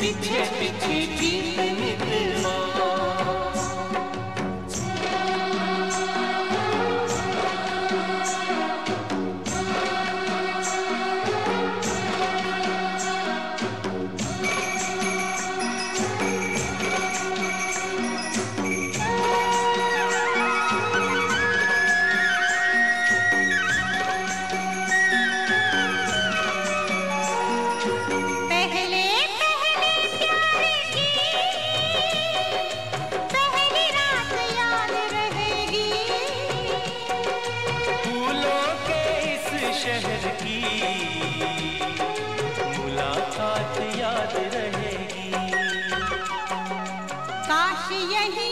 पीछे पीछे गीत शहर की मुलाकात याद रहेगी। काश यही